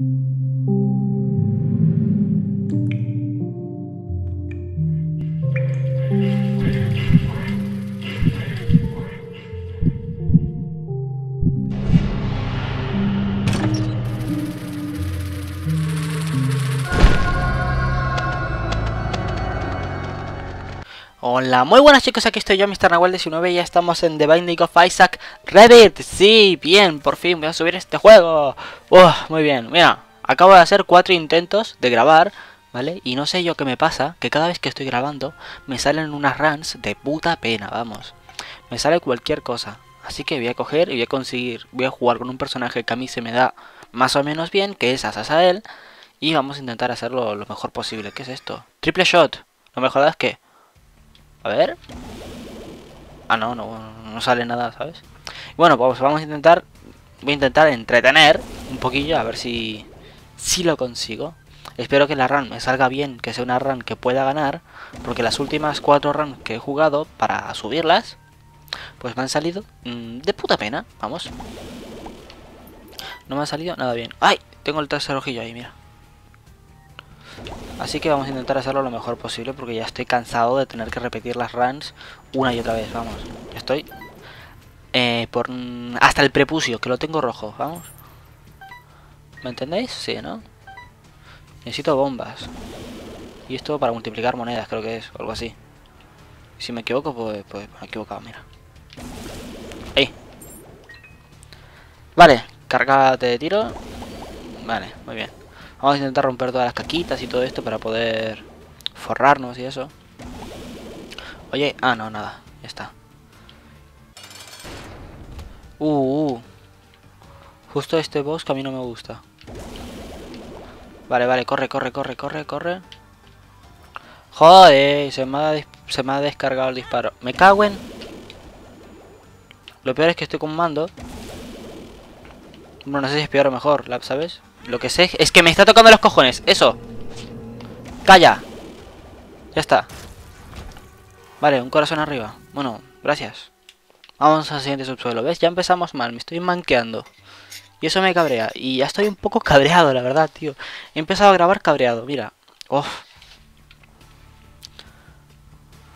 thank you Hola, muy buenas chicos, aquí estoy yo, Mr. Nahuel 19 y ya estamos en The Binding of Isaac Reddit. Sí, bien, por fin voy a subir este juego. muy bien, mira, acabo de hacer cuatro intentos de grabar, ¿vale? Y no sé yo qué me pasa, que cada vez que estoy grabando me salen unas runs de puta pena, vamos. Me sale cualquier cosa. Así que voy a coger y voy a conseguir, voy a jugar con un personaje que a mí se me da más o menos bien, que es Asasael. Y vamos a intentar hacerlo lo mejor posible. ¿Qué es esto? Triple shot. Lo mejor es que a ver. Ah, no, no, no sale nada, ¿sabes? Bueno, pues vamos a intentar... Voy a intentar entretener un poquillo, a ver si... Si lo consigo. Espero que la run me salga bien, que sea una run que pueda ganar. Porque las últimas cuatro runs que he jugado para subirlas... Pues me han salido mm, de puta pena, vamos. No me ha salido nada bien. ¡Ay! Tengo el tercer ojillo ahí, mira. Así que vamos a intentar hacerlo lo mejor posible porque ya estoy cansado de tener que repetir las runs una y otra vez, vamos. Estoy eh, por hasta el prepucio, que lo tengo rojo, vamos. ¿Me entendéis? Sí, ¿no? Necesito bombas. Y esto para multiplicar monedas, creo que es, o algo así. Si me equivoco, pues, pues me he equivocado, mira. Ahí. Vale, cargate de tiro. Vale, muy bien. Vamos a intentar romper todas las caquitas y todo esto para poder forrarnos y eso. Oye, ah, no, nada, ya está. Uh, uh. Justo este boss que a mí no me gusta. Vale, vale, corre, corre, corre, corre, corre. Joder, se me ha, se me ha descargado el disparo. Me cago en... Lo peor es que estoy con mando. Bueno, no sé si es peor o mejor, ¿sabes? Lo que sé es que me está tocando los cojones. Eso. Calla. Ya está. Vale, un corazón arriba. Bueno, gracias. Vamos al siguiente subsuelo. ¿Ves? Ya empezamos mal. Me estoy manqueando. Y eso me cabrea. Y ya estoy un poco cabreado, la verdad, tío. He empezado a grabar cabreado. Mira. Uf.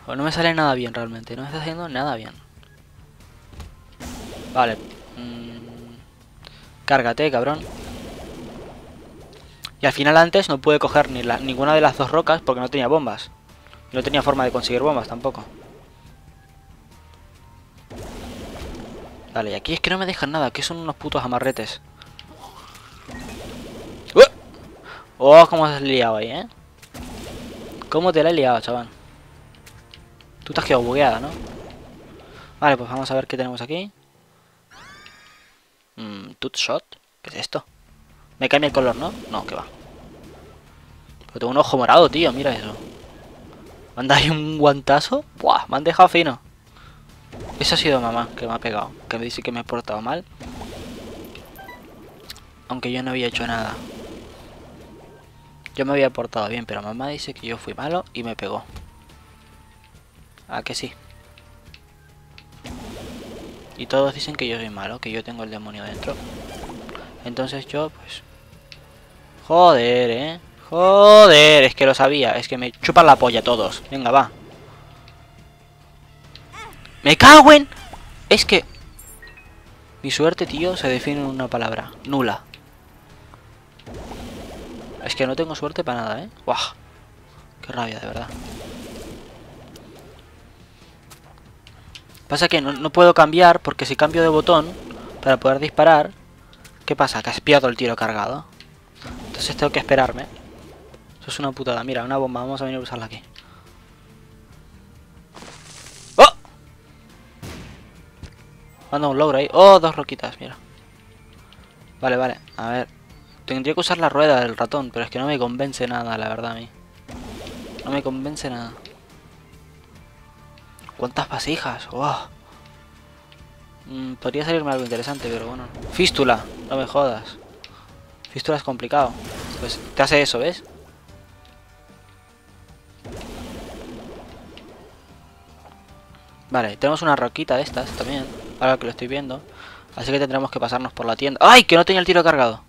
no me sale nada bien realmente. No me está haciendo nada bien. Vale. Mm. Cárgate, cabrón. Al final antes no pude coger ni ninguna de las dos rocas porque no tenía bombas. no tenía forma de conseguir bombas tampoco. Vale, y aquí es que no me dejan nada, que son unos putos amarretes. ¡Uh! Oh, cómo has liado ahí, ¿eh? ¿Cómo te la he liado, chaval? Tú te has quedado bugueada, ¿no? Vale, pues vamos a ver qué tenemos aquí. Mmm, shot. ¿Qué es esto? Me cambia el color, ¿no? No, que va. Pero tengo un ojo morado, tío, mira eso. ¿Me ahí un guantazo? Buah, me han dejado fino. Eso ha sido mamá que me ha pegado. Que me dice que me he portado mal. Aunque yo no había hecho nada. Yo me había portado bien, pero mamá dice que yo fui malo y me pegó. ¿A que sí? Y todos dicen que yo soy malo, que yo tengo el demonio dentro. Entonces yo, pues... Joder, ¿eh? Joder, es que lo sabía. Es que me chupan la polla todos. Venga, va. ¡Me cago en! Es que... Mi suerte, tío, se define en una palabra. Nula. Es que no tengo suerte para nada, ¿eh? ¡Buah! Qué rabia, de verdad. Pasa que no, no puedo cambiar porque si cambio de botón para poder disparar ¿Qué pasa? Que has pillado el tiro cargado. Entonces tengo que esperarme. Eso es una putada. Mira, una bomba. Vamos a venir a usarla aquí. ¡Oh! Manda un logro ahí. ¡Oh! Dos roquitas, mira. Vale, vale. A ver. Tendría que usar la rueda del ratón, pero es que no me convence nada, la verdad, a mí. No me convence nada. ¿Cuántas vasijas? ¡Oh! Mm, podría salirme algo interesante, pero bueno. Fístula, no me jodas. Fístula es complicado. Pues te hace eso, ¿ves? Vale, tenemos una roquita de estas también. Ahora que lo estoy viendo. Así que tendremos que pasarnos por la tienda. ¡Ay! Que no tenía el tiro cargado.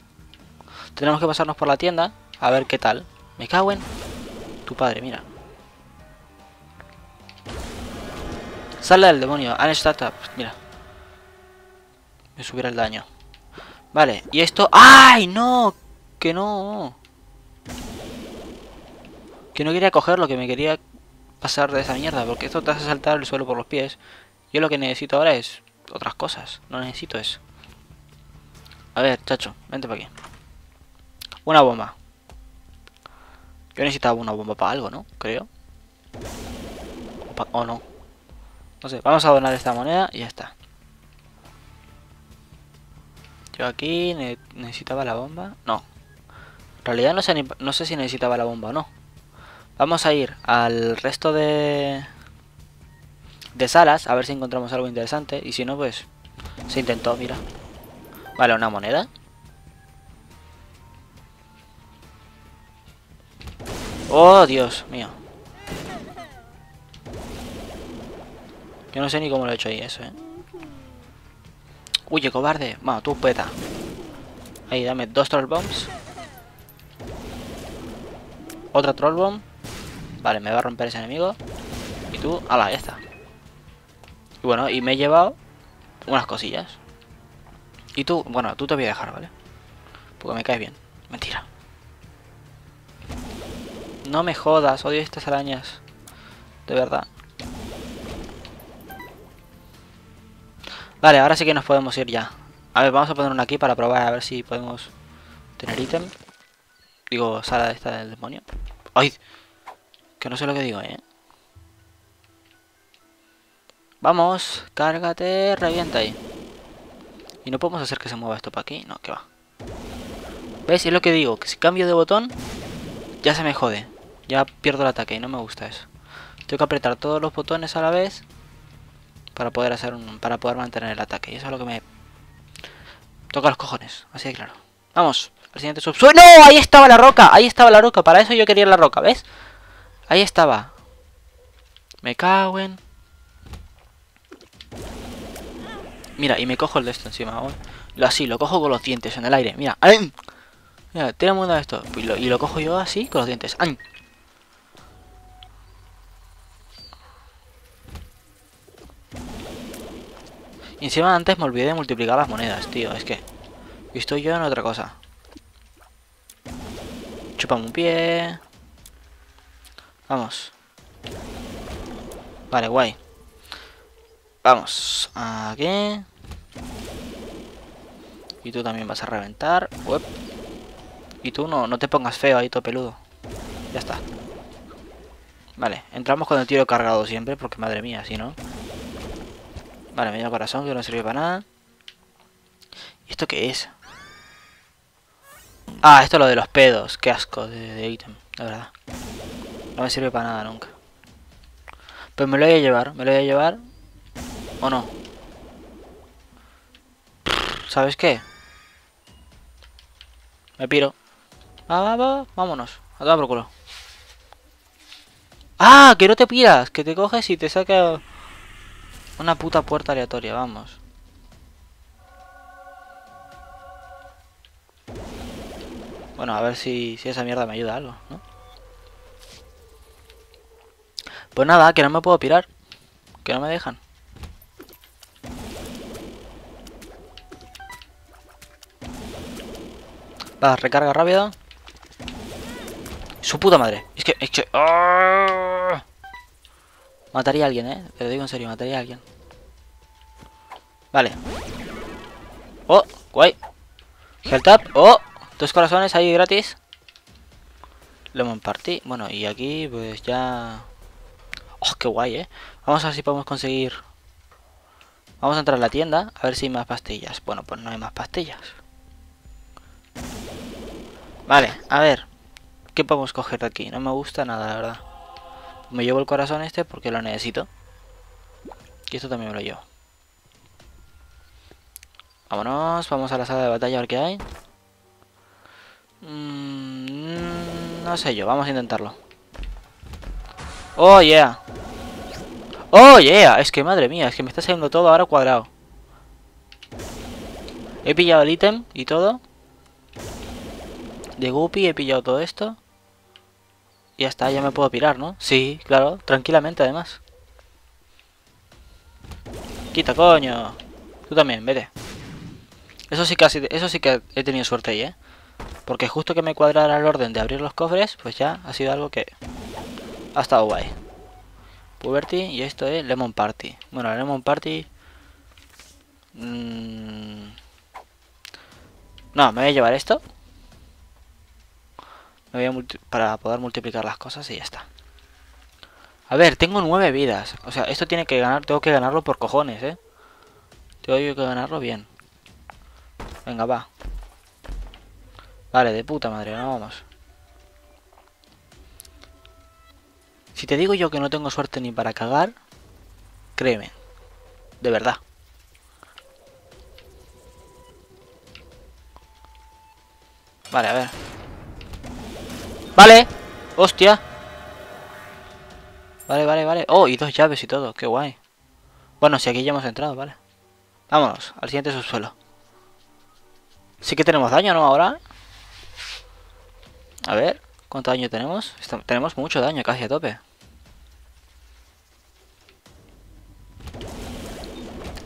Tenemos que pasarnos por la tienda a ver qué tal. Me cago en tu padre, mira. Sale del demonio. Han startup. Mira. Me subiera el daño. Vale, y esto... ¡Ay, no! Que no. Que no quería cogerlo, que me quería pasar de esa mierda. Porque esto te hace saltar el suelo por los pies. Yo lo que necesito ahora es otras cosas. No necesito eso. A ver, chacho, vente para aquí. Una bomba. Yo necesitaba una bomba para algo, ¿no? Creo. O, no. No sé, vamos a donar esta moneda y ya está. Yo aquí necesitaba la bomba. No. En realidad no sé, no sé si necesitaba la bomba o no. Vamos a ir al resto de... De salas, a ver si encontramos algo interesante. Y si no, pues... Se intentó, mira. Vale, una moneda. Oh, Dios mío. Yo no sé ni cómo lo he hecho ahí eso, eh. Huye, cobarde. Bueno, tú peta. Ahí, dame dos troll bombs. Otra troll bomb. Vale, me va a romper ese enemigo. Y tú, ala, ya está. Y bueno, y me he llevado unas cosillas. Y tú, bueno, tú te voy a dejar, ¿vale? Porque me caes bien. Mentira. No me jodas, odio estas arañas. De verdad. Vale, ahora sí que nos podemos ir ya. A ver, vamos a poner una aquí para probar a ver si podemos tener ítem. Digo, sala esta del demonio. ¡Ay! Que no sé lo que digo, ¿eh? Vamos, cárgate, revienta ahí. Y no podemos hacer que se mueva esto para aquí. No, que va. ¿Ves? Es lo que digo, que si cambio de botón, ya se me jode. Ya pierdo el ataque y no me gusta eso. Tengo que apretar todos los botones a la vez para poder hacer un, para poder mantener el ataque. Y eso es lo que me toca los cojones, así de claro. Vamos, al siguiente subsuelo. ¡No! Ahí estaba la roca, ahí estaba la roca. Para eso yo quería la roca, ¿ves? Ahí estaba. Me cago en... Mira, y me cojo el de esto encima. Lo así, lo cojo con los dientes en el aire. Mira, ¡ay! Mira, tenemos de esto. Y lo, y lo, cojo yo así con los dientes. ¡Ay! Y encima antes me olvidé de multiplicar las monedas, tío. Es que estoy yo en otra cosa. Chupame un pie. Vamos. Vale, guay. Vamos, aquí. Y tú también vas a reventar. Y tú no, no te pongas feo ahí, todo peludo. Ya está. Vale, entramos con el tiro cargado siempre, porque madre mía, si no. Vale, medio corazón que no sirve para nada. ¿Y esto qué es? Ah, esto es lo de los pedos. Qué asco de ítem, de, verdad. No me sirve para nada nunca. Pues me lo voy a llevar, me lo voy a llevar ¿O no? ¿Sabes qué? Me piro. Va, va, vámonos. A tomar por culo. ¡Ah! Que no te piras. Que te coges y te saca una puta puerta aleatoria. Vamos. Bueno, a ver si, si esa mierda me ayuda algo, ¿no? Pues nada, que no me puedo pirar. Que no me dejan. Va, recarga rápida. Su puta madre. Es que... Es que... ¡ah! Mataría a alguien, eh. Te lo digo en serio, mataría a alguien. Vale. Oh, guay. Health up. Oh, dos corazones ahí gratis. Lemon Party. Bueno, y aquí pues ya... Oh, qué guay, eh. Vamos a ver si podemos conseguir... Vamos a entrar a la tienda a ver si hay más pastillas. Bueno, pues no hay más pastillas. Vale, a ver. ¿Qué podemos coger de aquí? No me gusta nada, la verdad. Me llevo el corazón este porque lo necesito. Y esto también me lo llevo. Vámonos, vamos a la sala de batalla a ver qué hay. Mm, no sé yo, vamos a intentarlo. Oh, yeah. Oh, yeah. Es que madre mía, es que me está saliendo todo ahora cuadrado. He pillado el ítem y todo. De Guppy he pillado todo esto. Y ya está, ya me puedo pirar, ¿no? Sí, claro, tranquilamente además. Quita, coño. Tú también, vete. Eso sí que, eso sí que he tenido suerte ahí, ¿eh? Porque justo que me cuadrara el orden de abrir los cofres, pues ya ha sido algo que ha estado guay. Puberty y esto es Lemon Party. Bueno, Lemon Party... Mmm... No, me voy a llevar esto. Para poder multiplicar las cosas y ya está. A ver, tengo nueve vidas. O sea, esto tiene que ganar, tengo que ganarlo por cojones, ¿eh? Tengo que ganarlo bien. Venga, va. Vale, de puta madre, no vamos. Si te digo yo que no tengo suerte ni para cagar, créeme. De verdad. Vale, a ver. Vale. Hostia. Vale, vale, vale. Oh, y dos llaves y todo. Qué guay. Bueno, si aquí ya hemos entrado, vale. Vámonos, al siguiente subsuelo. Sí que tenemos daño, ¿no? Ahora. A ver, ¿cuánto daño tenemos? tenemos mucho daño, casi a tope.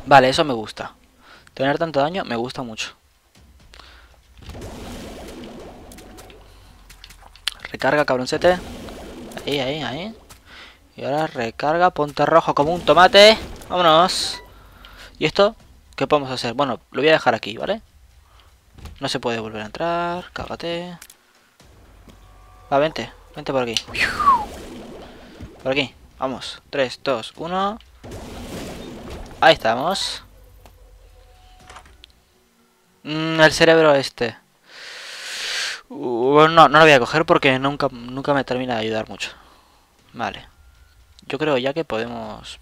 Vale, eso me gusta. Tener tanto daño me gusta mucho. Recarga, cabroncete. Ahí, ahí, ahí. Y ahora recarga, ponte rojo como un tomate. Vámonos. ¿Y esto? ¿Qué podemos hacer? Bueno, lo voy a dejar aquí, ¿vale? No se puede volver a entrar. Cágate. Va, vente. Vente por aquí. Por aquí. Vamos. 3, 2, 1. Ahí estamos. Mm, el cerebro este. Uh, no, no lo voy a coger porque nunca, nunca me termina de ayudar mucho. Vale. Yo creo ya que podemos...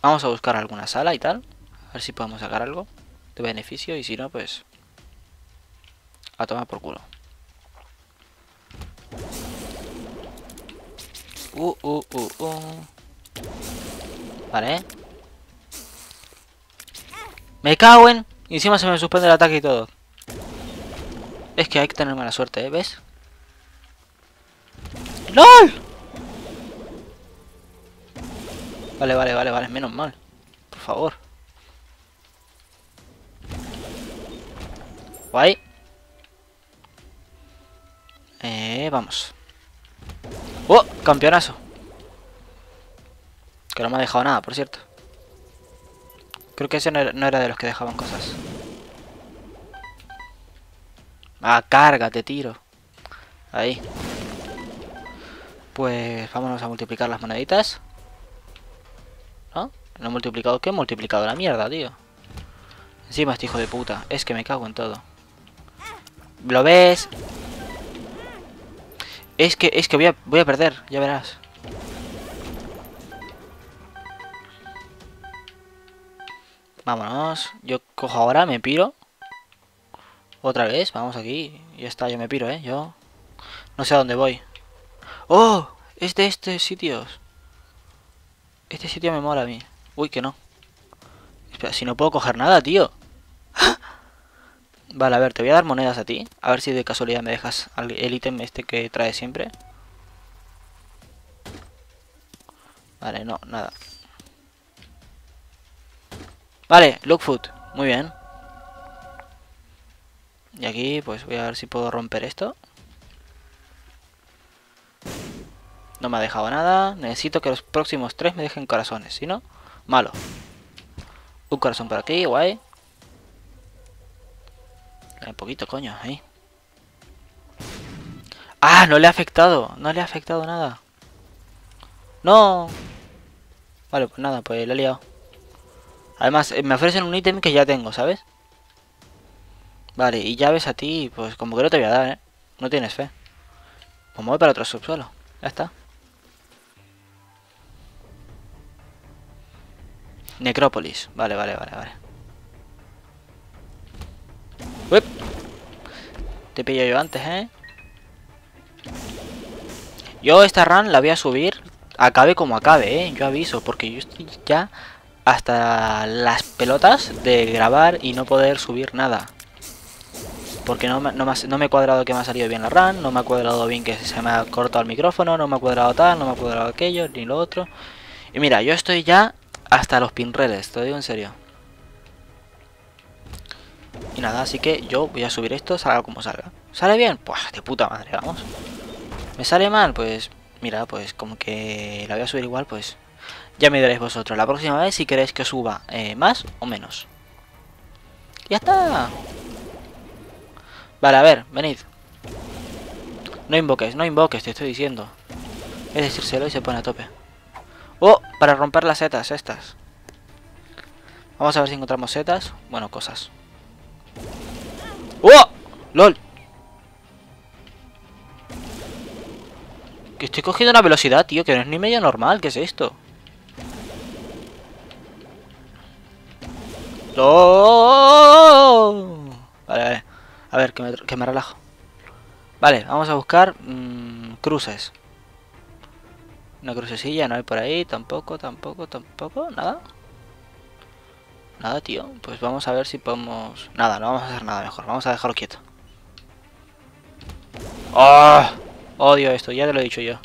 Vamos a buscar alguna sala y tal. A ver si podemos sacar algo de beneficio. Y si no, pues... A tomar por culo. Uh, uh, uh, uh. Vale. Me cago en... Y encima se me suspende el ataque y todo. Es que hay que tener mala suerte, ¿eh? ¿Ves? ¡LOL! Vale, vale, vale, vale, menos mal. Por favor. Guay. Eh, vamos. ¡Oh! Campeonazo. Que no me ha dejado nada, por cierto. Creo que ese no era de los que dejaban cosas. Ah, cárgate, tiro. Ahí. Pues vámonos a multiplicar las moneditas. ¿No? ¿No he multiplicado? ¿Qué he multiplicado? La mierda, tío. Encima este hijo de puta. Es que me cago en todo. ¿Lo ves? Es que, es que voy a, voy a perder, ya verás. Vámonos. Yo cojo ahora, me piro. Otra vez, vamos aquí. Ya está, yo me piro, ¿eh? Yo no sé a dónde voy. ¡Oh! Es de este sitio. Este sitio me mola a mí. Uy, que no. Espera, si no puedo coger nada, tío. Vale, a ver, te voy a dar monedas a ti. A ver si de casualidad me dejas el ítem este que trae siempre. Vale, no, nada. Vale, look food. Muy bien. Y aquí pues voy a ver si puedo romper esto. No me ha dejado nada. Necesito que los próximos tres me dejen corazones. Si no, malo. Un corazón por aquí, guay. Un poquito, coño, ahí. ¡Ah! No le ha afectado. No le ha afectado nada. ¡No! Vale, pues nada, pues lo he liado. Además, eh, me ofrecen un ítem que ya tengo, ¿sabes? Vale, y llaves a ti, pues como que no te voy a dar, ¿eh? No tienes fe. Pues voy para otro subsuelo. Ya está. Necrópolis. Vale, vale, vale, vale. Uep. Te pillo yo antes, ¿eh? Yo esta run la voy a subir acabe como acabe, ¿eh? Yo aviso, porque yo estoy ya hasta las pelotas de grabar y no poder subir nada. Porque no me, no, me, he cuadrado que me ha salido bien la RAM, no me ha cuadrado bien que se me ha cortado el micrófono, no me ha cuadrado tal, no me ha cuadrado aquello, ni lo otro. Y mira, yo estoy ya hasta los pinreles, te digo en serio. Y nada, así que yo voy a subir esto, salga como salga. ¿Sale bien? Pues de puta madre, vamos. ¿Me sale mal? Pues mira, pues como que la voy a subir igual, pues ya me diréis vosotros. La próxima vez si queréis que suba eh, más o menos. ¡Ya está! Vale, a ver, venid. No invoques, no invoques, te estoy diciendo. Es decírselo y se pone a tope. ¡Oh! Para romper las setas estas. Vamos a ver si encontramos setas. Bueno, cosas. ¡Oh! ¡Lol! Que estoy cogiendo una velocidad, tío, que no es ni medio normal. ¿Qué es esto? ¡Oh! Vale, vale. A ver, que me, que me relajo. Vale, vamos a buscar mmm, cruces. Una crucecilla no hay por ahí, tampoco, tampoco, tampoco, nada. Nada, tío. Pues vamos a ver si podemos... Nada, no vamos a hacer nada mejor. Vamos a dejarlo quieto. ¡Oh! Odio esto, ya te lo he dicho yo.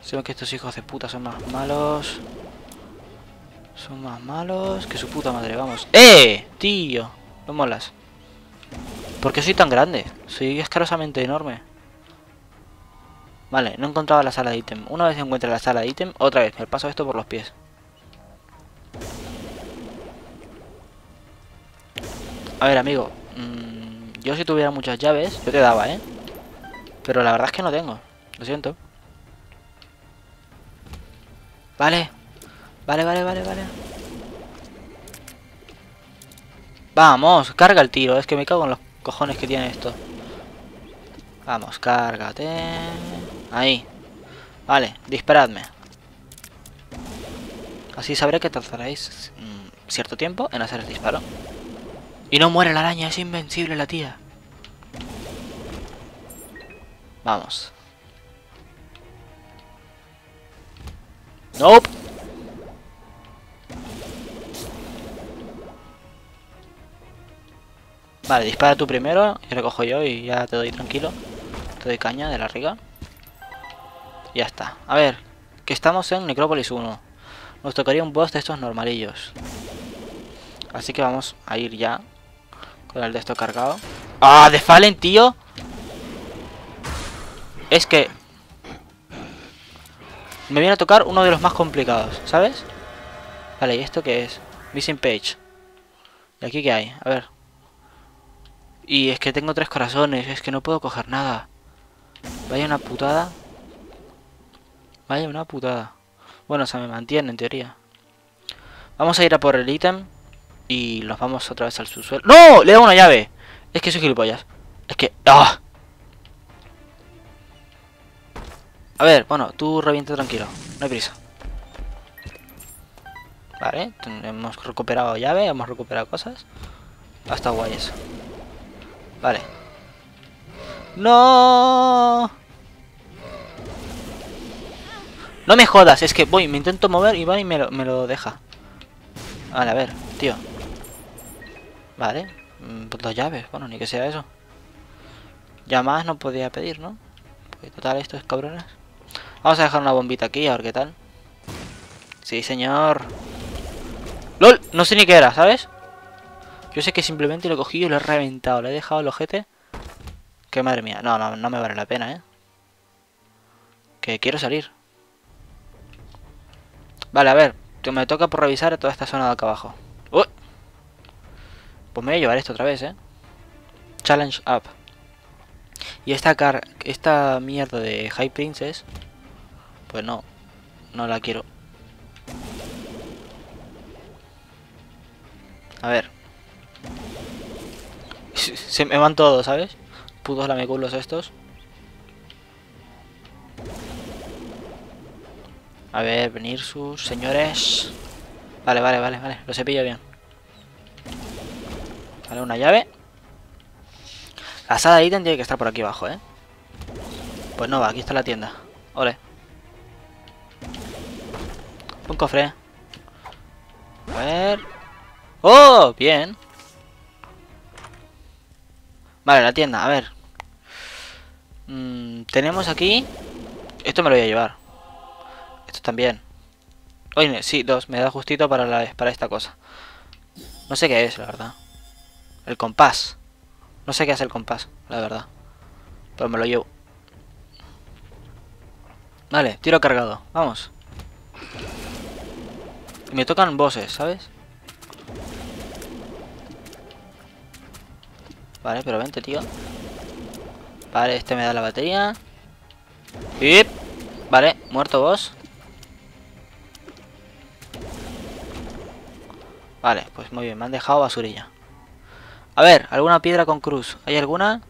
Sé que estos hijos de puta son más malos. Son más malos que su puta madre, vamos. ¡Eh! Tío, no molas. ¿Por qué soy tan grande? Soy escarosamente enorme. Vale, no he encontrado la sala de ítem. Una vez encuentre la sala de ítem, otra vez me paso esto por los pies. A ver, amigo. Mmm, yo si tuviera muchas llaves, yo te daba, ¿eh? Pero la verdad es que no tengo. Lo siento. Vale. Vale, vale, vale, vale. Vamos, carga el tiro. Es que me cago en los cojones que tiene esto. Vamos, cárgate. Ahí. Vale, disparadme. Así sabré que tardaréis mm, cierto tiempo en hacer el disparo. Y no muere la araña, es invencible la tía. Vamos. Nope. Vale, dispara tú primero y recojo yo y ya te doy tranquilo. Te doy caña de la riga. Ya está. A ver, que estamos en Necrópolis 1. Nos tocaría un boss de estos normalillos. Así que vamos a ir ya con el de esto cargado. ¡Ah! ¡De Fallen, tío! Es que... Me viene a tocar uno de los más complicados, ¿sabes? Vale, ¿y esto qué es? Missing page. ¿Y aquí qué hay? A ver. Y es que tengo tres corazones, es que no puedo coger nada. Vaya una putada. Vaya una putada. Bueno, se me mantiene en teoría. Vamos a ir a por el ítem. Y nos vamos otra vez al subsuelo. ¡No! Le da una llave. Es que soy gilipollas. Es que... ¡Ah! A ver, bueno, tú reviente tranquilo. No hay prisa. Vale, hemos recuperado llave, hemos recuperado cosas. Hasta guay eso. Vale. ¡No! No me jodas, es que voy, me intento mover y va y me lo, me lo deja. Vale, a ver, tío. Vale. Mm, pues dos llaves, bueno, ni que sea eso. Ya más no podía pedir, ¿no? Pues total, esto es cabrones. Vamos a dejar una bombita aquí, a ver qué tal. Sí, señor. ¡LOL! No sé ni qué era, ¿sabes? Yo sé que simplemente lo he cogido y lo he reventado. Le he dejado el ojete. Que madre mía. No, no, no me vale la pena, ¿eh? Que quiero salir. Vale, a ver. Me toca por revisar toda esta zona de acá abajo. Pues me voy a llevar esto otra vez, ¿eh? Challenge up. Y esta car esta mierda de High Princess, pues no, no la quiero. A ver. Se me van todos, ¿sabes? Putos lameculos estos. A ver, venir sus señores. Vale, vale, vale, vale. Lo cepillo bien. Vale, una llave. La sala de ítem tiene que estar por aquí abajo, ¿eh? Pues no va, aquí está la tienda. Ole. Un cofre. A ver. ¡Oh! Bien. Vale, la tienda, a ver. Mm, tenemos aquí... Esto me lo voy a llevar. Esto también. Oye, sí, dos. Me da justito para, la, para esta cosa. No sé qué es, la verdad. El compás. No sé qué hace el compás, la verdad. Pero me lo llevo. Vale, tiro cargado. Vamos. Y me tocan bosses, ¿sabes? Vale, pero vente, tío. Vale, este me da la batería. Y... Vale, muerto vos. Vale, pues muy bien, me han dejado basurilla. A ver, ¿alguna piedra con cruz? ¿Hay alguna?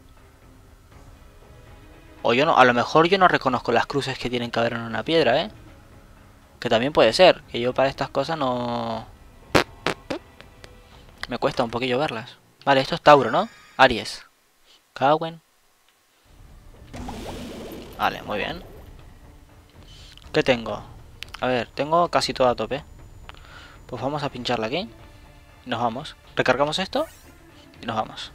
O yo no, a lo mejor yo no reconozco las cruces que tienen que haber en una piedra, ¿eh? Que también puede ser, que yo para estas cosas no... Me cuesta un poquillo verlas. Vale, esto es Tauro, ¿no? Aries. Cowen. Vale, muy bien. ¿Qué tengo? A ver, tengo casi todo a tope. Pues vamos a pincharla aquí. Y nos vamos. Recargamos esto. Y nos vamos.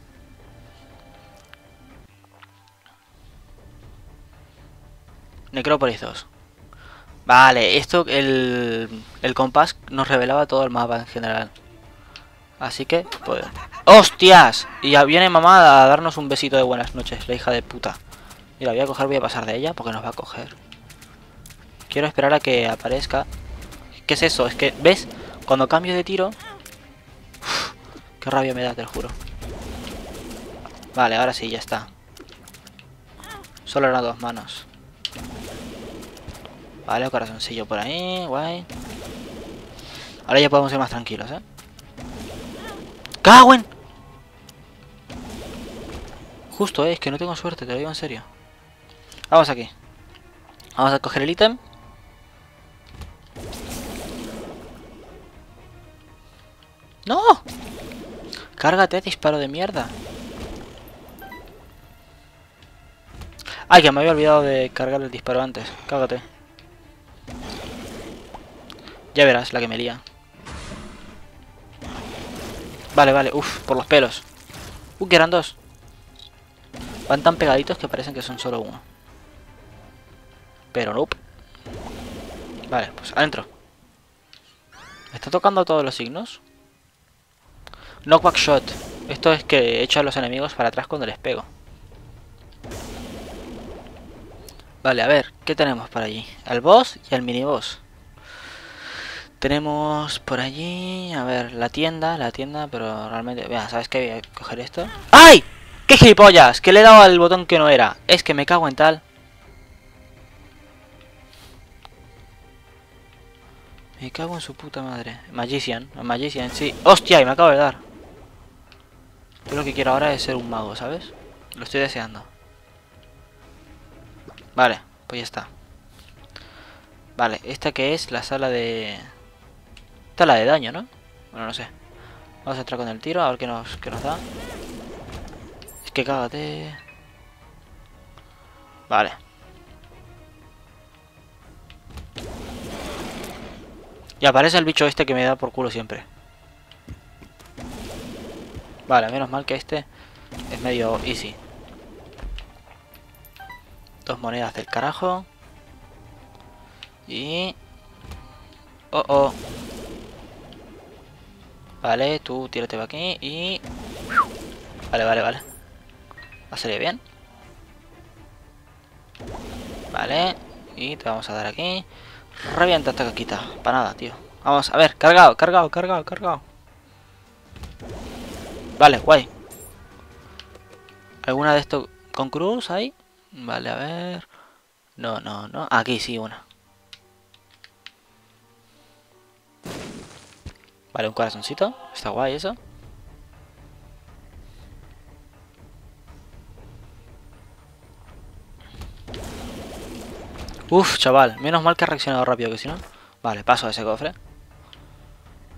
Necrópolis 2. Vale, esto, el, el compás nos revelaba todo el mapa en general. Así que, pues... ¡Hostias! Y ya viene mamá a darnos un besito de buenas noches, la hija de puta. Y la voy a coger, voy a pasar de ella porque nos va a coger. Quiero esperar a que aparezca. ¿Qué es eso? Es que, ¿ves? Cuando cambio de tiro... qué rabia me da, te juro. Vale, ahora sí, ya está. Solo eran dos manos. Vale, corazoncillo por ahí, guay. Ahora ya podemos ir más tranquilos, ¿eh? ¡Cagüen! Justo, ¿eh? es que no tengo suerte, te lo digo en serio. Vamos aquí. Vamos a coger el ítem. ¡No! Cárgate, disparo de mierda. Ay, que me había olvidado de cargar el disparo antes. Cágate. Ya verás la que me lía. Vale, vale, uff, por los pelos. Uh, que eran dos. Van tan pegaditos que parecen que son solo uno. Pero no. Vale, pues adentro. ¿Me está tocando todos los signos? Knockback shot. Esto es que echo a los enemigos para atrás cuando les pego. Vale, a ver, ¿qué tenemos por allí? El boss y el mini boss. Tenemos por allí, a ver, la tienda, la tienda, pero realmente... Vea, ¿sabes qué? Voy a coger esto. ¡Ay! ¡Qué gilipollas! Que le he dado al botón que no era. Es que me cago en tal. Me cago en su puta madre. Magician, Magician, sí. ¡Hostia! Y me acabo de dar. Yo lo que quiero ahora es ser un mago, ¿sabes? Lo estoy deseando. Vale, pues ya está. Vale, esta que es la sala de... Esta es la de daño, ¿no? Bueno, no sé. Vamos a entrar con el tiro, a ver qué nos, qué nos da. Es que cágate. Vale. Y aparece el bicho este que me da por culo siempre. Vale, menos mal que este es medio easy. Dos monedas del carajo. Y... Oh, oh. Vale, tú tírate para aquí y... Vale, vale, vale. Va a salir bien. Vale. Y te vamos a dar aquí. Revienta esta caquita. Para nada, tío. Vamos, a ver, cargado, cargado, cargado, cargado. Vale, guay. ¿Alguna de estos con cruz ahí? Vale, a ver. No, no, no. Aquí sí, una. Vale, un corazoncito. Está guay eso. Uf, chaval. Menos mal que ha reaccionado rápido que si no. Vale, paso a ese cofre.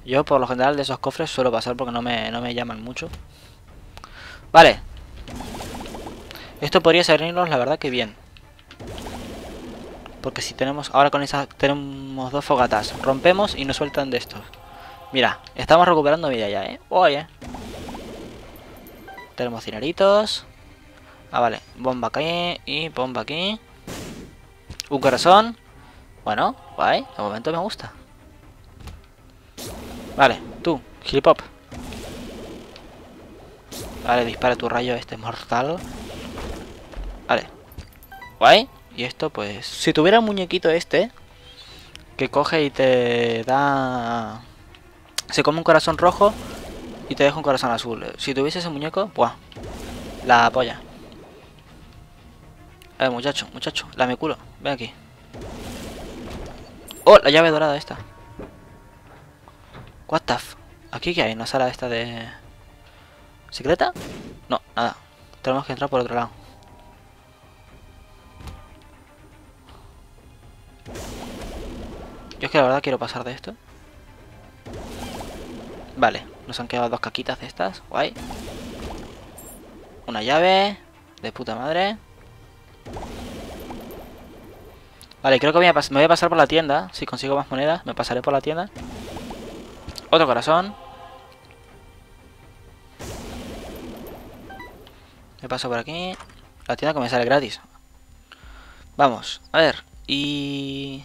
Yo por lo general de esos cofres suelo pasar porque no me, no me llaman mucho. Vale. Esto podría servirnos la verdad que bien. Porque si tenemos... Ahora con esa tenemos dos fogatas. Rompemos y nos sueltan de estos. Mira, estamos recuperando vida ya, ¿eh? Oye. Tenemos dineritos. Ah, vale. Bomba aquí y bomba aquí. Un corazón. Bueno, guay. De momento me gusta. Vale, tú, hip Vale, dispara tu rayo este mortal. Vale. Guay. Y esto, pues... Si tuviera un muñequito este... Que coge y te da... Se come un corazón rojo y te deja un corazón azul. Si tuviese ese muñeco, ¡buah! La polla. A ver, muchacho, muchacho, me culo. Ven aquí. ¡Oh! La llave dorada esta. What the f ¿Aquí qué hay? ¿Una sala esta de... ¿Secreta? No, nada. Tenemos que entrar por otro lado. Yo es que la verdad quiero pasar de esto. Vale, nos han quedado dos caquitas de estas. Guay. Una llave. De puta madre. Vale, creo que me voy a pasar por la tienda. Si consigo más monedas, me pasaré por la tienda. Otro corazón. Me paso por aquí. La tienda que me sale gratis. Vamos, a ver. Y...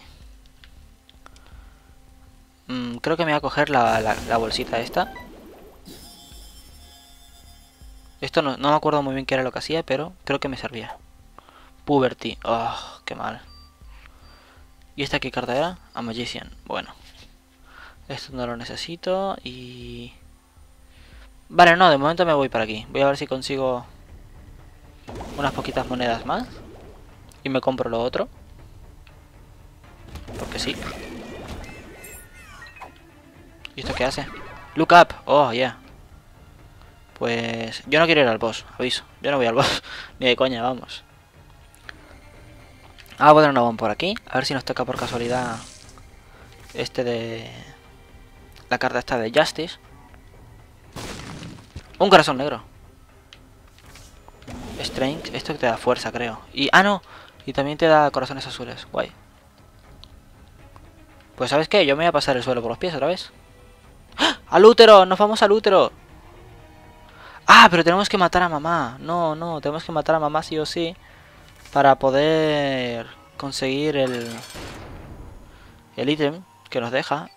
Mm, creo que me voy a coger la, bolsita esta. Esto no, no, me acuerdo muy bien qué era lo que hacía, pero creo que me servía. Puberty. Oh, qué mal. ¿Y esta qué carta era? A Magician. Bueno. Esto no lo necesito y... Vale, no, de momento me voy para aquí. Voy a ver si consigo unas poquitas monedas más. Y me compro lo otro. Porque sí. ¿Y esto qué hace? Look up. Oh, yeah. Pues yo no quiero ir al boss, aviso. Yo no voy al boss. Ni de coña, vamos. Ah, a dar una bomba por aquí. A ver si nos toca por casualidad este de la carta esta de Justice. Un corazón negro. Strength. Esto te da fuerza, creo. Y... Ah, no. Y también te da corazones azules. Guay. Pues ¿sabes qué? Yo me voy a pasar el suelo por los pies otra vez. ¡Al útero! ¡Nos vamos al útero! Ah, pero tenemos que matar a mamá. No, no. Tenemos que matar a mamá sí o sí. Para poder conseguir el... El ítem que nos deja.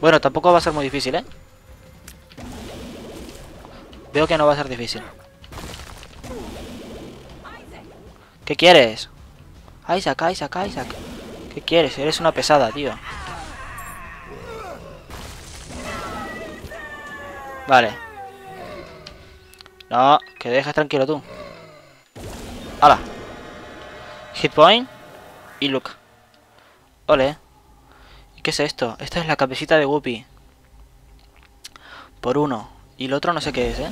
Bueno, tampoco va a ser muy difícil, ¿eh? Veo que no va a ser difícil. ¿Qué quieres? Isaac, Isaac, Isaac. ¿Qué quieres? Eres una pesada, tío. Vale. No, que dejes tranquilo tú. ¡Hala! Hit point y look. Ole. ¿Qué es esto? Esta es la cabecita de Guppy. Por uno. Y el otro no sé qué es, ¿eh?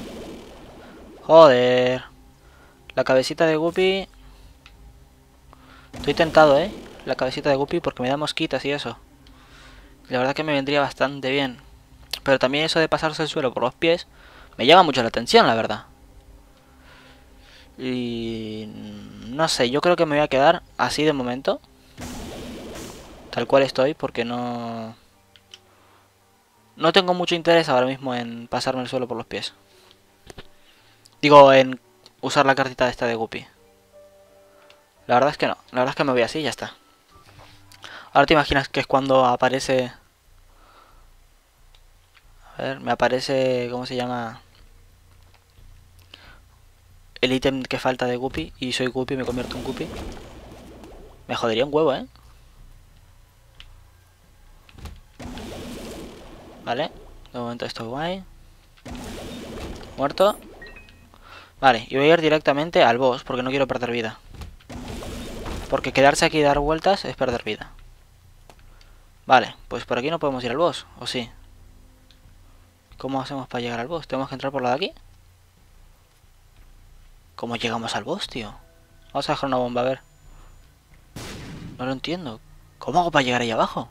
Joder. La cabecita de Guppy... Estoy tentado, ¿eh? La cabecita de Guppy porque me da mosquitas y eso. La verdad que me vendría bastante bien. Pero también eso de pasarse el suelo por los pies me llama mucho la atención, la verdad. Y... No sé, yo creo que me voy a quedar así de momento tal cual estoy porque no... No tengo mucho interés ahora mismo en pasarme el suelo por los pies. Digo, en usar la cartita de esta de Guppy. La verdad es que no. La verdad es que me voy así y ya está. Ahora te imaginas que es cuando aparece... A ver, me aparece... ¿Cómo se llama? El ítem que falta de Guppy. Y soy Guppy me convierto en Guppy. Me jodería un huevo, ¿eh? Vale, de momento esto guay. Muerto. Vale, y voy a ir directamente al boss porque no quiero perder vida. Porque quedarse aquí y dar vueltas es perder vida. Vale, pues por aquí no podemos ir al boss, ¿o sí? ¿Cómo hacemos para llegar al boss? ¿Tenemos que entrar por la de aquí? ¿Cómo llegamos al boss, tío? Vamos a dejar una bomba, a ver. No lo entiendo. ¿Cómo hago para llegar ahí abajo?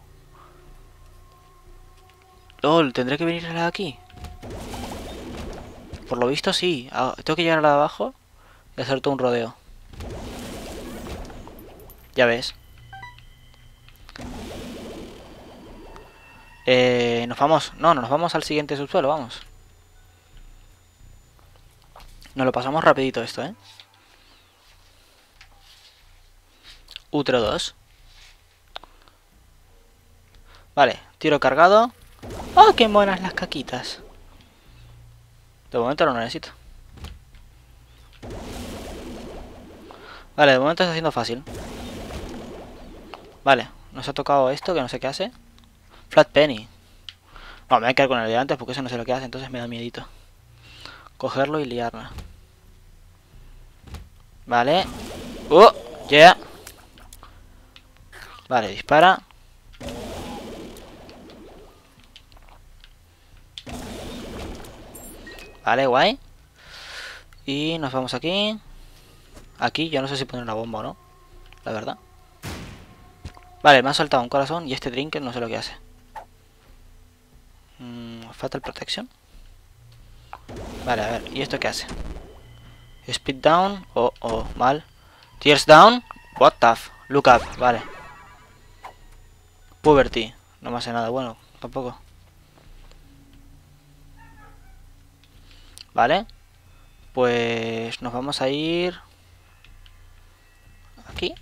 LOL, ¿tendré que venir a la de aquí? Por lo visto sí. Ah, tengo que llegar a la de abajo y hacer todo un rodeo. Ya ves. Eh, nos vamos. No, no, nos vamos al siguiente subsuelo, vamos. Nos lo pasamos rapidito esto, ¿eh? Utro 2. Vale, tiro cargado. ¡Oh, qué buenas las caquitas! De momento no necesito. Vale, de momento está siendo fácil. Vale, nos ha tocado esto que no sé qué hace. Flat Penny. No, me voy a quedar con el de antes porque eso no sé lo que hace, entonces me da miedito. Cogerlo y liarla. Vale. ¡Uh! Yeah. Vale, dispara. Vale, guay. Y nos vamos aquí. Aquí, yo no sé si poner una bomba o no. La verdad. Vale, me ha soltado un corazón y este trinket no sé lo que hace. Fatal Protection. Vale, a ver, ¿y esto qué hace? Speed down, oh, oh, mal. Tears down, what the look up, vale. Puberty, no me hace nada bueno, tampoco. Vale, pues nos vamos a ir aquí.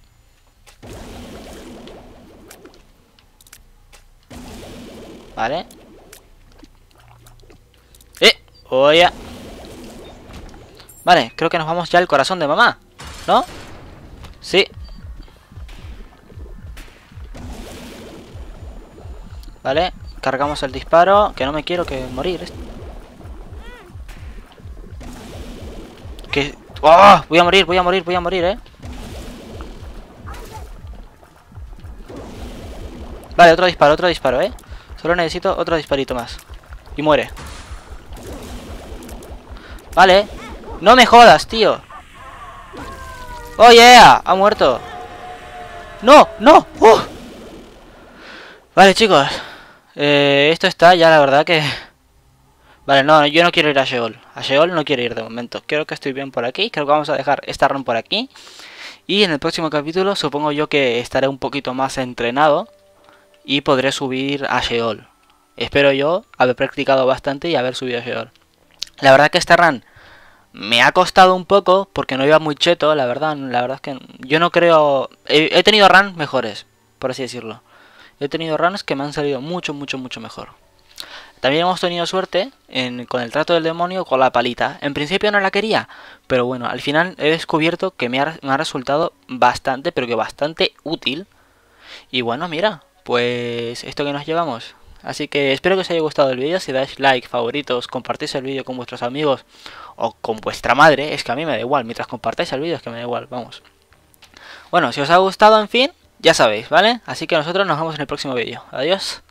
Vale. ¡Eh! ¡Oh, ya! Vale, creo que nos vamos ya al corazón de mamá. ¿No? Sí. Vale, cargamos el disparo. Que no me quiero que morir. Que... ¡Oh! Voy a morir, voy a morir, voy a morir, eh. Vale, otro disparo, otro disparo, eh. Solo necesito otro disparito más. Y muere. Vale. No me jodas, tío. Oh, yeah. Ha muerto. No, no. Uh. Vale, chicos. Eh, esto está ya, la verdad que... Vale, no, yo no quiero ir a Sheol. A Sheol no quiero ir de momento. Creo que estoy bien por aquí. Creo que vamos a dejar esta run por aquí. Y en el próximo capítulo supongo yo que estaré un poquito más entrenado y podré subir a Sheol. Espero yo haber practicado bastante y haber subido a Sheol. La verdad que esta run me ha costado un poco porque no iba muy cheto, la verdad. La verdad es que yo no creo... He, tenido runs mejores, por así decirlo. He tenido runs que me han salido mucho, mucho, mucho mejor. También hemos tenido suerte con el trato del demonio con la palita. En principio no la quería, pero bueno, al final he descubierto que me ha resultado bastante, pero que bastante útil. Y bueno, mira, pues esto que nos llevamos. Así que espero que os haya gustado el vídeo, si dais like, favoritos, compartís el vídeo con vuestros amigos o con vuestra madre, es que a mí me da igual, mientras compartáis el vídeo es que me da igual, vamos. Bueno, si os ha gustado, en fin, ya sabéis, ¿vale? Así que nosotros nos vemos en el próximo vídeo. Adiós.